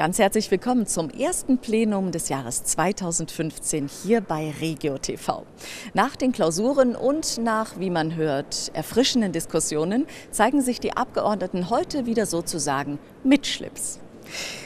Ganz herzlich willkommen zum ersten Plenum des Jahres 2015 hier bei Regio TV. Nach den Klausuren und nach, wie man hört, erfrischenden Diskussionen zeigen sich die Abgeordneten heute wieder sozusagen mit Schlips.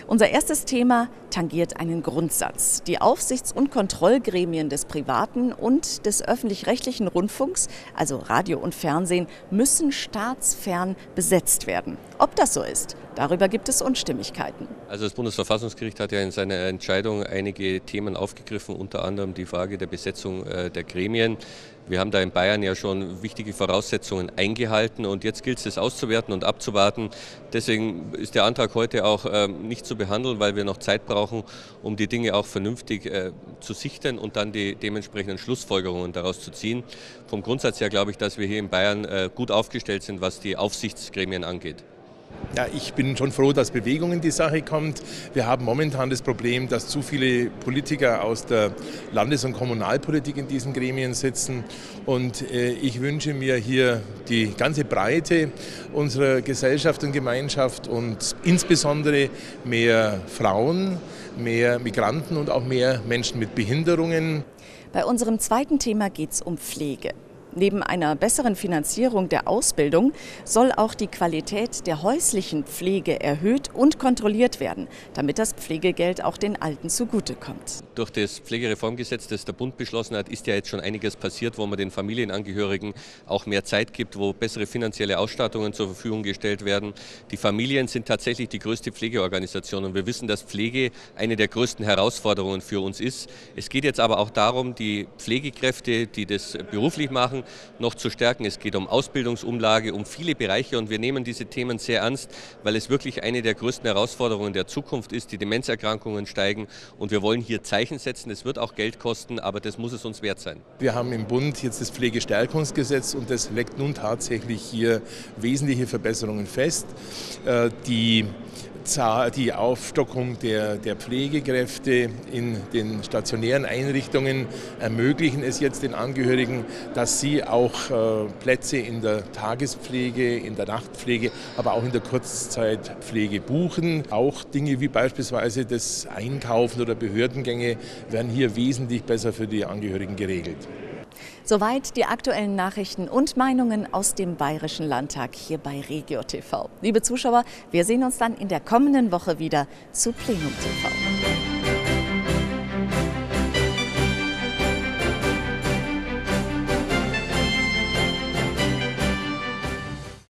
Unser erstes Thema tangiert einen Grundsatz. Die Aufsichts- und Kontrollgremien des privaten und des öffentlich-rechtlichen Rundfunks, also Radio und Fernsehen, müssen staatsfern besetzt werden. Ob das so ist, darüber gibt es Unstimmigkeiten. Also das Bundesverfassungsgericht hat ja in seiner Entscheidung einige Themen aufgegriffen, unter anderem die Frage der Besetzung äh, der Gremien. Wir haben da in Bayern ja schon wichtige Voraussetzungen eingehalten und jetzt gilt es, das auszuwerten und abzuwarten. Deswegen ist der Antrag heute auch ähm, nicht zu behandeln, weil wir noch Zeit brauchen, um die Dinge auch vernünftig äh, zu sichten und dann die dementsprechenden Schlussfolgerungen daraus zu ziehen. Vom Grundsatz her glaube ich, dass wir hier in Bayern äh, gut aufgestellt sind, was die Aufsichtsgremien angeht. Ja, ich bin schon froh, dass Bewegung in die Sache kommt. Wir haben momentan das Problem, dass zu viele Politiker aus der Landes- und Kommunalpolitik in diesen Gremien sitzen. Und äh, ich wünsche mir hier die ganze Breite unserer Gesellschaft und Gemeinschaft und insbesondere mehr Frauen, mehr Migranten und auch mehr Menschen mit Behinderungen. Bei unserem zweiten Thema geht es um Pflege. Neben einer besseren Finanzierung der Ausbildung soll auch die Qualität der häuslichen Pflege erhöht und kontrolliert werden, damit das Pflegegeld auch den Alten zugutekommt. Durch das Pflegereformgesetz, das der Bund beschlossen hat, ist ja jetzt schon einiges passiert, wo man den Familienangehörigen auch mehr Zeit gibt, wo bessere finanzielle Ausstattungen zur Verfügung gestellt werden. Die Familien sind tatsächlich die größte Pflegeorganisation und wir wissen, dass Pflege eine der größten Herausforderungen für uns ist. Es geht jetzt aber auch darum, die Pflegekräfte, die das beruflich machen, noch zu stärken. Es geht um Ausbildungsumlage, um viele Bereiche und wir nehmen diese Themen sehr ernst, weil es wirklich eine der größten Herausforderungen der Zukunft ist. Die Demenzerkrankungen steigen und wir wollen hier Zeichen setzen. Es wird auch Geld kosten, aber das muss es uns wert sein. Wir haben im Bund jetzt das Pflegestärkungsgesetz und das legt nun tatsächlich hier wesentliche Verbesserungen fest. Äh, die die Aufstockung der, der Pflegekräfte in den stationären Einrichtungen ermöglichen es jetzt den Angehörigen, dass sie auch äh, Plätze in der Tagespflege, in der Nachtpflege, aber auch in der Kurzzeitpflege buchen. Auch Dinge wie beispielsweise das Einkaufen oder Behördengänge werden hier wesentlich besser für die Angehörigen geregelt. Soweit die aktuellen Nachrichten und Meinungen aus dem Bayerischen Landtag hier bei Regio TV. Liebe Zuschauer, wir sehen uns dann in der kommenden Woche wieder zu Plenum TV.